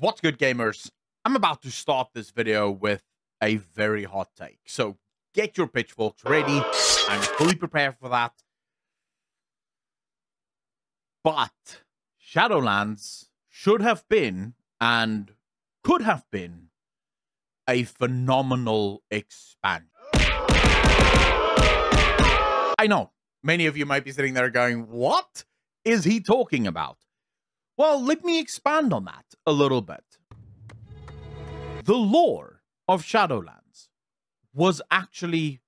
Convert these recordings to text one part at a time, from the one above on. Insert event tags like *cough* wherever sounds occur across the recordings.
What's good, gamers? I'm about to start this video with a very hot take. So get your pitchforks ready. I'm fully prepared for that. But Shadowlands should have been and could have been a phenomenal expansion. I know many of you might be sitting there going, What is he talking about? Well, let me expand on that a little bit. The lore of Shadowlands was actually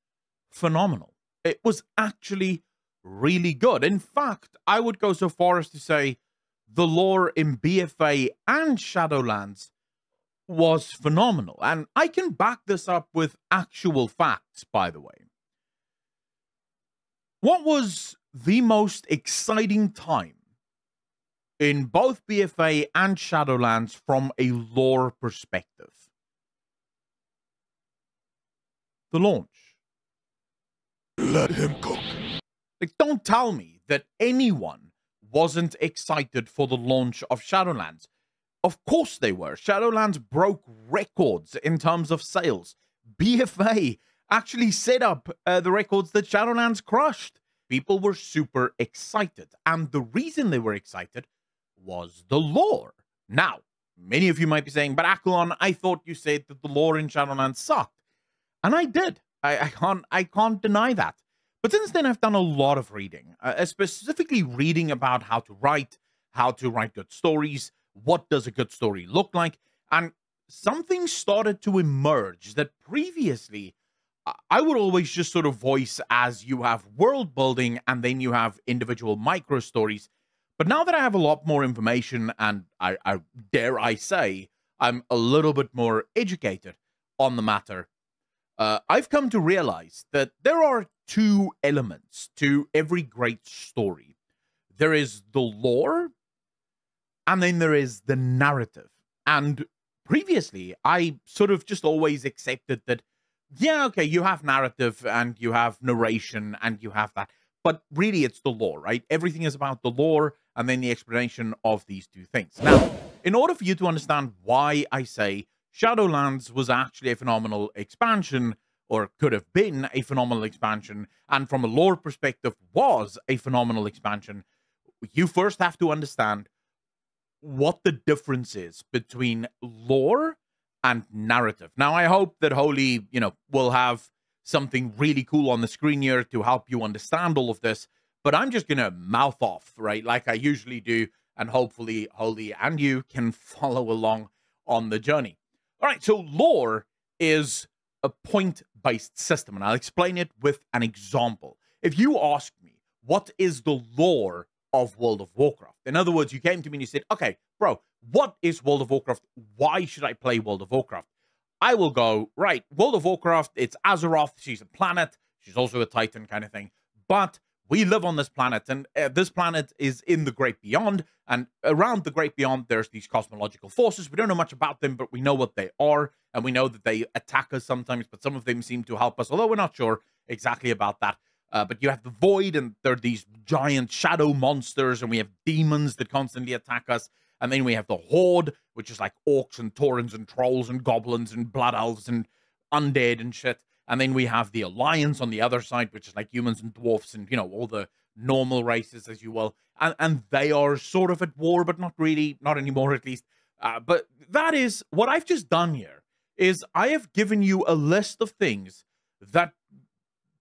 phenomenal. It was actually really good. In fact, I would go so far as to say the lore in BFA and Shadowlands was phenomenal. And I can back this up with actual facts, by the way. What was the most exciting time in both BFA and Shadowlands from a lore perspective? The launch. Let him cook. Like, don't tell me that anyone wasn't excited for the launch of Shadowlands. Of course they were. Shadowlands broke records in terms of sales. BFA actually set up uh, the records that Shadowlands crushed. People were super excited. And the reason they were excited was the lore. Now, many of you might be saying, but Accolonn, I thought you said that the lore in Shadowlands sucked. And I did. I, I can't I can't deny that. But since then, I've done a lot of reading, uh, specifically reading about how to write, how to write good stories, what does a good story look like, and something started to emerge that previously I would always just sort of voice as you have world building and then you have individual micro stories. But now that I have a lot more information and I, I dare I say I'm a little bit more educated on the matter, uh, I've come to realize that there are two elements to every great story. There is the lore, and then there is the narrative. And previously, I sort of just always accepted that, yeah, okay, you have narrative and you have narration and you have that. But really, it's the lore, right? Everything is about the lore and then the explanation of these two things. Now, in order for you to understand why I say Shadowlands was actually a phenomenal expansion, or could have been a phenomenal expansion, and from a lore perspective was a phenomenal expansion, you first have to understand what the difference is between lore and narrative. Now, I hope that Holy, you know, will have something really cool on the screen here to help you understand all of this. But I'm just going to mouth off, right, like I usually do. And hopefully, Holy and you can *laughs* follow along on the journey. All right, so lore is a point based system, and I'll explain it with an example. If you ask me, what is the lore of World of Warcraft? In other words, you came to me and you said, okay, bro, what is World of Warcraft? Why should I play World of Warcraft? I will go, right, World of Warcraft, it's Azeroth. She's a planet. She's also a Titan kind of thing. But we live on this planet, and uh, this planet is in the Great Beyond. And around the Great Beyond, there's these cosmological forces. We don't know much about them, but we know what they are, and we know that they attack us sometimes. But some of them seem to help us, although we're not sure exactly about that. Uh, but you have the Void, and there are these giant shadow monsters, and we have demons that constantly attack us. And then we have the Horde, which is like orcs and taurens and trolls and goblins and blood elves and undead and shit. And then we have the Alliance on the other side, which is like humans and dwarfs and, you know, all the normal races, as you will. And, and they are sort of at war, but not really, not anymore at least. Uh, but that is what I've just done here is I have given you a list of things that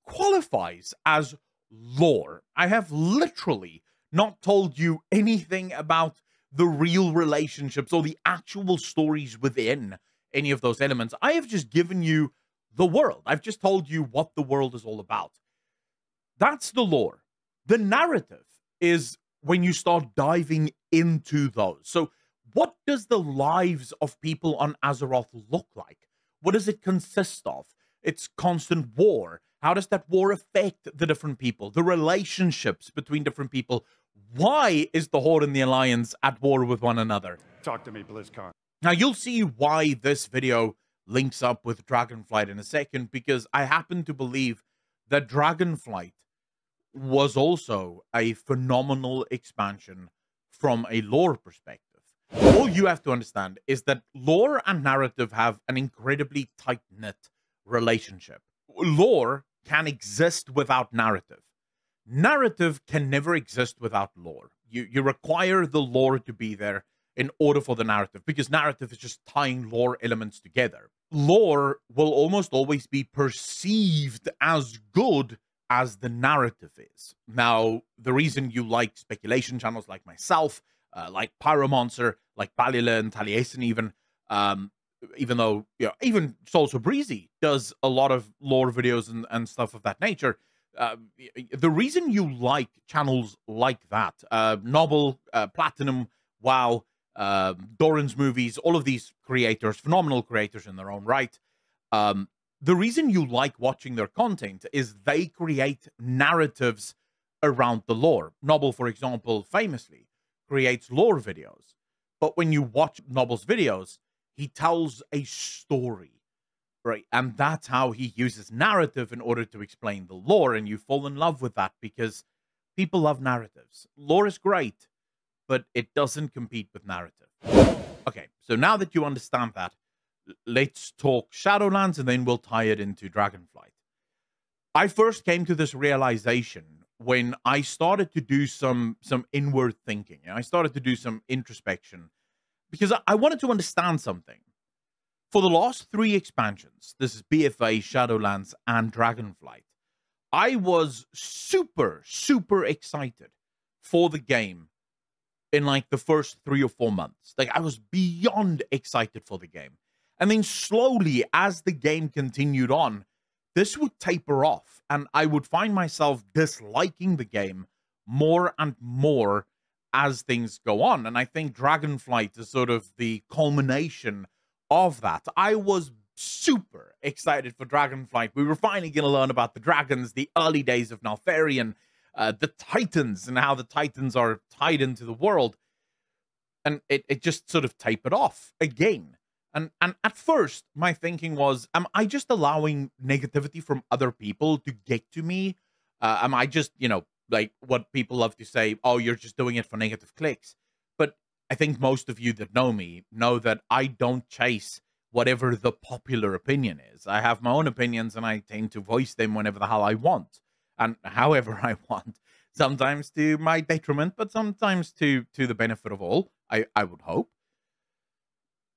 qualifies as lore. I have literally not told you anything about the real relationships or the actual stories within any of those elements. I have just given you the world. I've just told you what the world is all about. That's the lore. The narrative is when you start diving into those. So, what does the lives of people on Azeroth look like? What does it consist of? It's constant war. How does that war affect the different people, the relationships between different people? Why is the Horde and the Alliance at war with one another? Talk to me, BlizzCon. Now, you'll see why this video links up with Dragonflight in a second, because I happen to believe that Dragonflight was also a phenomenal expansion from a lore perspective. All you have to understand is that lore and narrative have an incredibly tight knit relationship. Lore can exist without narrative. Narrative can never exist without lore. You you require the lore to be there in order for the narrative because narrative is just tying lore elements together. Lore will almost always be perceived as good as the narrative is. Now, the reason you like speculation channels like myself, uh, like Pyromancer, like Bellular and Taliesin even, um, even though, you know, even Soul So Breezy does a lot of lore videos and, and stuff of that nature, uh, the reason you like channels like that, uh, Nobbel, uh, Platinum, WoW, uh, Doran's movies, all of these creators, phenomenal creators in their own right. Um, the reason you like watching their content is they create narratives around the lore. Nobbel, for example, famously creates lore videos. But when you watch Nobbel's videos, he tells a story, right? And that's how he uses narrative in order to explain the lore. And you fall in love with that because people love narratives. Lore is great, but it doesn't compete with narrative. Okay, so now that you understand that, let's talk Shadowlands and then we'll tie it into Dragonflight. I first came to this realization when I started to do some some inward thinking. I started to do some introspection because I wanted to understand something. For the last three expansions, this is BFA, Shadowlands, and Dragonflight, I was super, super excited for the game in like the first three or four months. Like I was beyond excited for the game. And then slowly, as the game continued on, this would taper off, and I would find myself disliking the game more and more as things go on. And I think Dragonflight is sort of the culmination of that. I was super excited for Dragonflight. We were finally going to learn about the dragons, the early days of Neltharion, uh, the Titans and how the Titans are tied into the world. And it, it just sort of tapered off again. And and at first, my thinking was, am I just allowing negativity from other people to get to me? Uh, am I just, you know, like what people love to say, oh, you're just doing it for negative clicks? But I think most of you that know me know that I don't chase whatever the popular opinion is. I have my own opinions and I tend to voice them whenever the hell I want and however *laughs* I want. Sometimes to my detriment, but sometimes to to the benefit of all. I I would hope.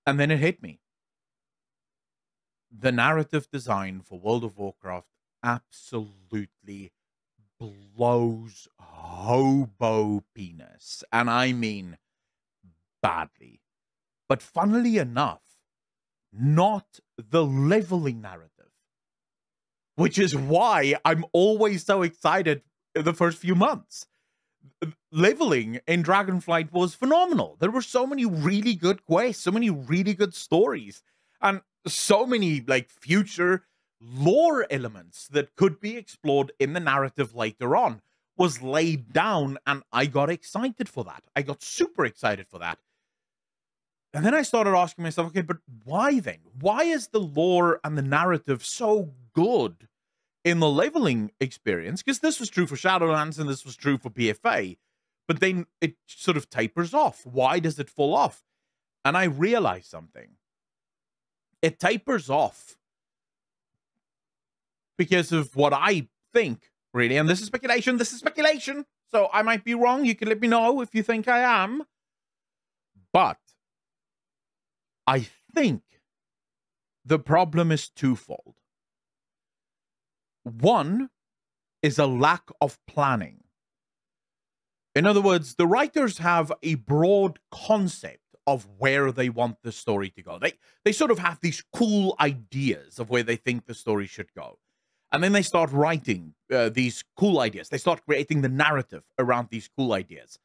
And then it hit me. The narrative design for World of Warcraft absolutely blows hobo penis, and I mean badly. But funnily enough, not the leveling narrative which is why I'm always so excited the first few months. Leveling in Dragonflight was phenomenal. There were so many really good quests, so many really good stories, and so many like future lore elements that could be explored in the narrative later on was laid down and I got excited for that. I got super excited for that. And then I started asking myself, okay, but why then? Why is the lore and the narrative so good in the leveling experience, because this was true for Shadowlands and this was true for BFA, but then it sort of tapers off. Why does it fall off? And I realized something. It tapers off because of what I think, really. And this is speculation. This is speculation. So I might be wrong. You can let me know if you think I am. But I think the problem is twofold. One is a lack of planning. In other words, the writers have a broad concept of where they want the story to go. They they sort of have these cool ideas of where they think the story should go. And then they start writing uh, these cool ideas. They start creating the narrative around these cool ideas.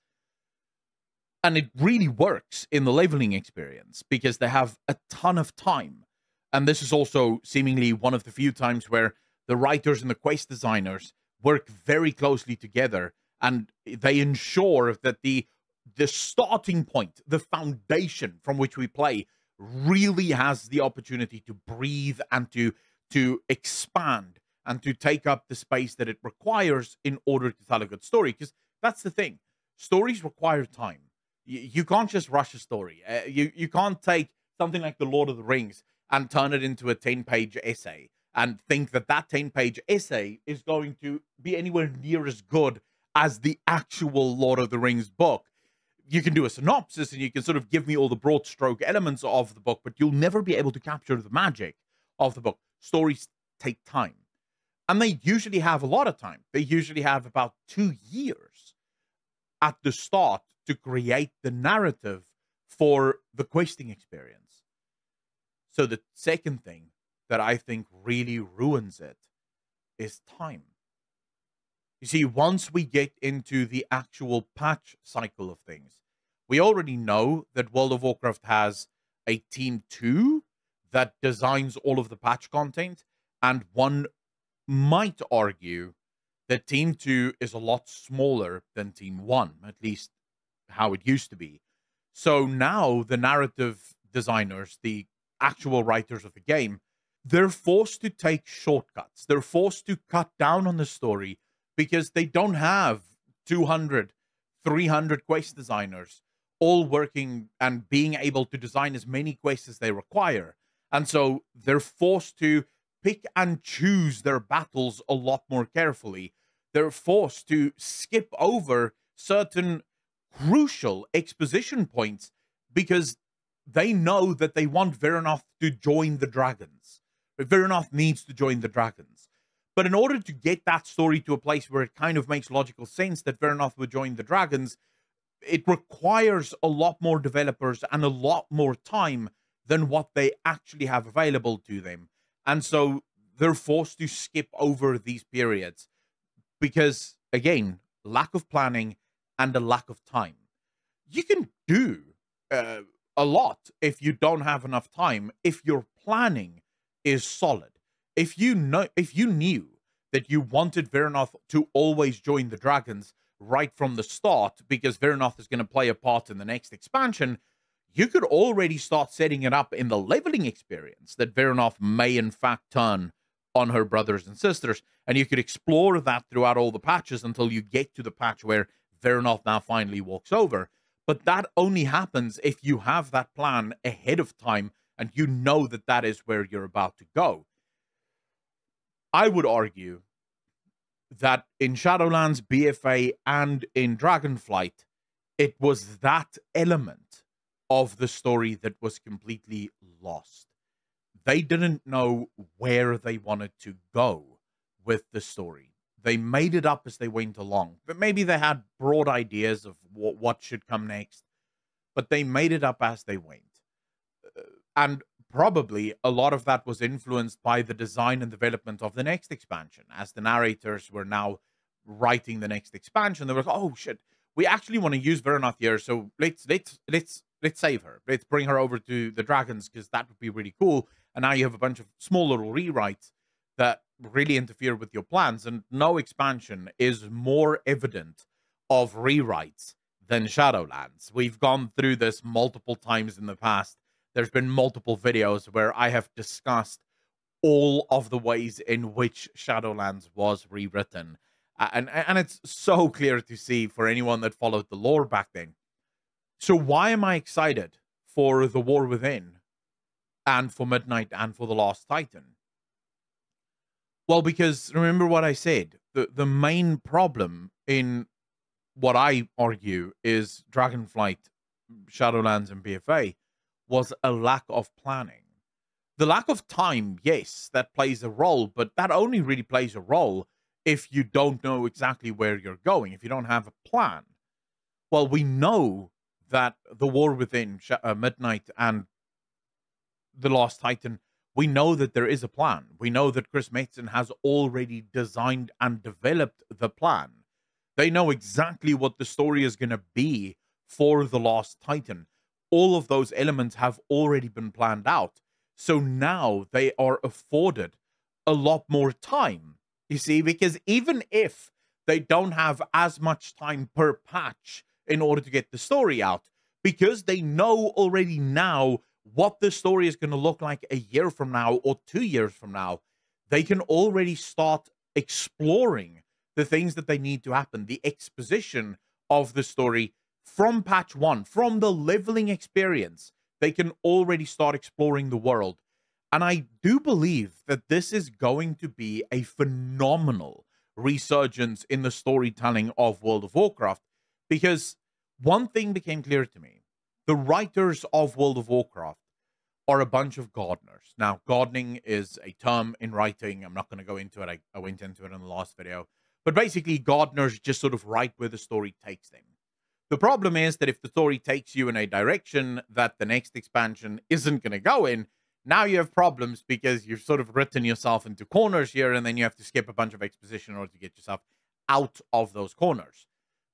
And it really works in the leveling experience because they have a ton of time. And this is also seemingly one of the few times where the writers and the quest designers work very closely together and they ensure that the the starting point the foundation from which we play really has the opportunity to breathe and to to expand and to take up the space that it requires in order to tell a good story. Because that's the thing. Stories require time. You, can't just rush a story. Uh, you you can't take something like the Lord of the Rings and turn it into a ten page essay and think that that ten page essay is going to be anywhere near as good as the actual Lord of the Rings book. You can do a synopsis and you can sort of give me all the broad stroke elements of the book, but you'll never be able to capture the magic of the book. Stories take time. And they usually have a lot of time. They usually have about two years at the start to create the narrative for the questing experience. So the second thing that I think really ruins it is time. You see, once we get into the actual patch cycle of things, we already know that World of Warcraft has a team two that designs all of the patch content, and one might argue that team two is a lot smaller than team one, at least how it used to be. So now the narrative designers, the actual writers of the game, they're forced to take shortcuts. They're forced to cut down on the story because they don't have 200, 300 quest designers all working and being able to design as many quests as they require. And so they're forced to pick and choose their battles a lot more carefully. They're forced to skip over certain crucial exposition points because they know that they want Vyranoth to join the dragons. Vyranoth needs to join the dragons. But in order to get that story to a place where it kind of makes logical sense that Vyranoth would join the dragons, it requires a lot more developers and a lot more time than what they actually have available to them. And so they're forced to skip over these periods because, again, lack of planning and a lack of time. You can do uh, a lot if you don't have enough time, if you're planning is solid if you know if you knew that you wanted Vyranoth to always join the dragons right from the start because Vyranoth is going to play a part in the next expansion, you could already start setting it up in the leveling experience that Vyranoth may in fact turn on her brothers and sisters. And you could explore that throughout all the patches until you get to the patch where Vyranoth now finally walks over. But that only happens if you have that plan ahead of time and you know that that is where you're about to go. I would argue that in Shadowlands, BFA, and in Dragonflight, it was that element of the story that was completely lost. They didn't know where they wanted to go with the story. They made it up as they went along, but maybe they had broad ideas of what, what should come next, but they made it up as they went. And probably a lot of that was influenced by the design and development of the next expansion. As the narrators were now writing the next expansion they were like oh shit. We actually want to use Vyranoth here so let's let's let's let's save her. Let's bring her over to the dragons because that would be really cool. And now you have a bunch of small little rewrites that really interfere with your plans and no expansion is more evident of rewrites than shadowlands. We've gone through this multiple times in the past there's been multiple videos where I have discussed all of the ways in which Shadowlands was rewritten. And, and it's so clear to see for anyone that followed the lore back then. So why am I excited for The War Within and for Midnight and for The Last Titan? Well, because remember what I said, the, the main problem in what I argue is Dragonflight, Shadowlands, and BFA was a lack of planning. The lack of time, yes, that plays a role, but that only really plays a role if you don't know exactly where you're going, if you don't have a plan. Well, we know that the war within uh, Midnight and the Last Titan, we know that there is a plan. We know that Chris Metzen has already designed and developed the plan. They know exactly what the story is going to be for the Last Titan all of those elements have already been planned out. So now they are afforded a lot more time, you see, because even if they don't have as much time per patch in order to get the story out, because they know already now what the story is going to look like a year from now or two years from now, they can already start exploring the things that they need to happen, the exposition of the story from patch one, from the leveling experience, they can already start exploring the world. And I do believe that this is going to be a phenomenal resurgence in the storytelling of World of Warcraft because one thing became clear to me the writers of World of Warcraft are a bunch of gardeners. Now, gardening is a term in writing. I'm not going to go into it. I, I went into it in the last video. But basically, gardeners just sort of write where the story takes them. The problem is that if the story takes you in a direction that the next expansion isn't going to go in, now you have problems because you've sort of written yourself into corners here, and then you have to skip a bunch of exposition in order to get yourself out of those corners.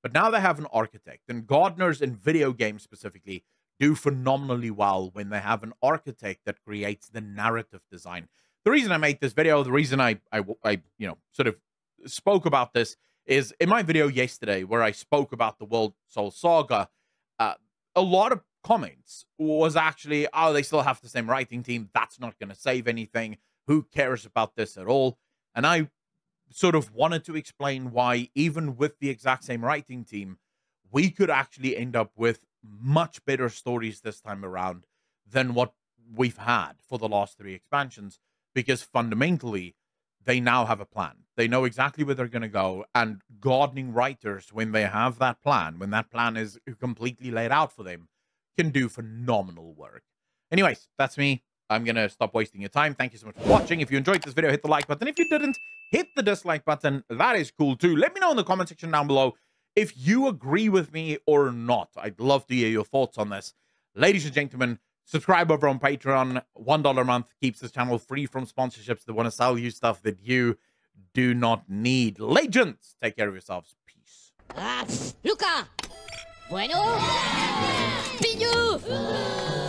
But now they have an architect, and gardeners in video games specifically do phenomenally well when they have an architect that creates the narrative design. The reason I made this video, the reason I, I, I you know, sort of spoke about this is in my video yesterday where I spoke about the World Soul Saga. Uh, a lot of comments was actually, oh, they still have the same writing team. That's not going to save anything. Who cares about this at all? And I sort of wanted to explain why, even with the exact same writing team, we could actually end up with much better stories this time around than what we've had for the last three expansions. Because fundamentally, they now have a plan. They know exactly where they're going to go. And gardening writers, when they have that plan, when that plan is completely laid out for them, can do phenomenal work. Anyways, that's me. I'm going to stop wasting your time. Thank you so much for watching. If you enjoyed this video, hit the like button. If you didn't, hit the dislike button. That is cool too. Let me know in the comment section down below if you agree with me or not. I'd love to hear your thoughts on this. Ladies and gentlemen, subscribe over on Patreon. $1 a month keeps this channel free from sponsorships that want to sell you stuff that you do not need. Legends, take care of yourselves. Peace. Ah, Luca. Bueno. Pillo.